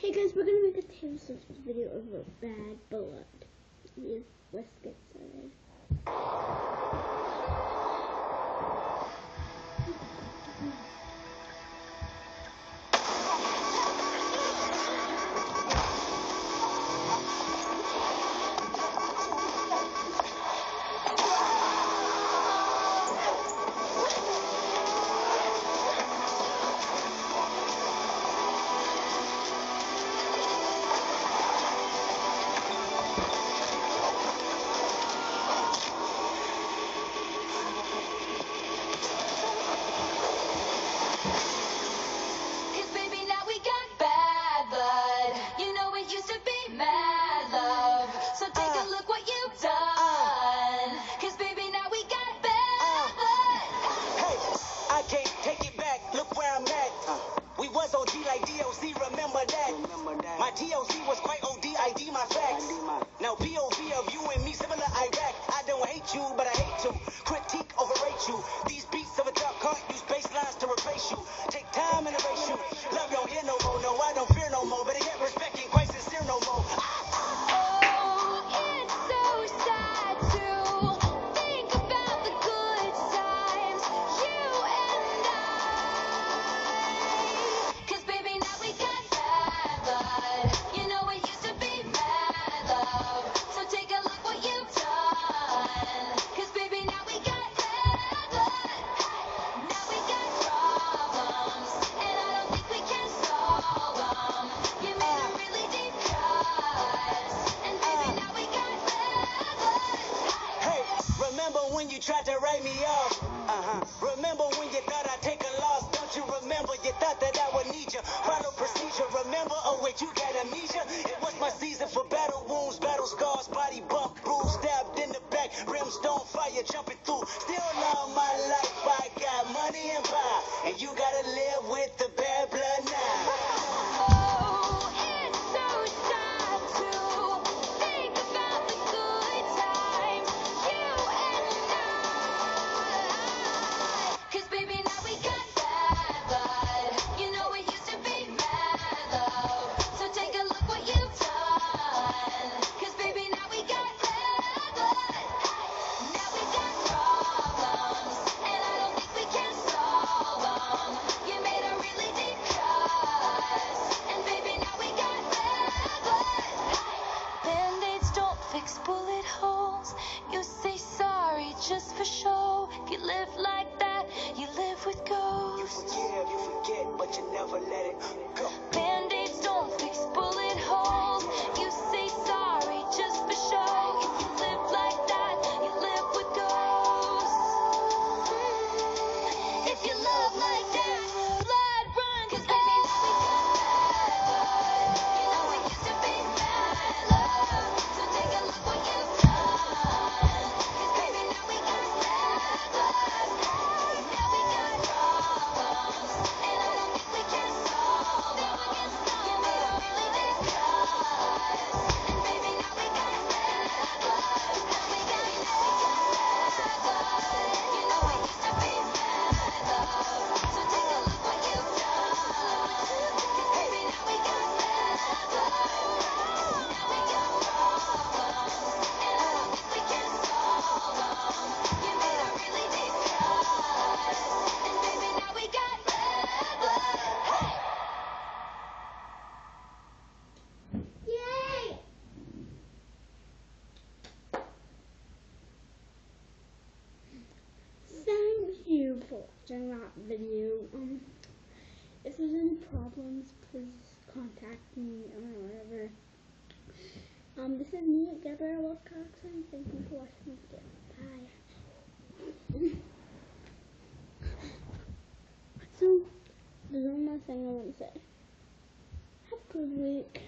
Hey guys, we're gonna make a Taylor Swift video of a bad blood. Let's get started. My was quite OD, ID my facts. Now POV of you and me, similar Iraq. I don't hate you, but I hate to critique, overrate you. These when you tried to write me off? Uh-huh. Remember when you thought I'd take a loss? Don't you remember? You thought that I would need you. Follow procedure, remember? Oh, wait, you got amnesia? It was my season for battle wounds, battle scars, body bump, bruised, stabbed in the back, rimstone fire, jumping. Watching during that video. Um, if there's any problems, please contact me or whatever. Um, this is me, Gabrielle and Thank you for watching this video. Bye. so, there's one thing I want to say. Have a good week.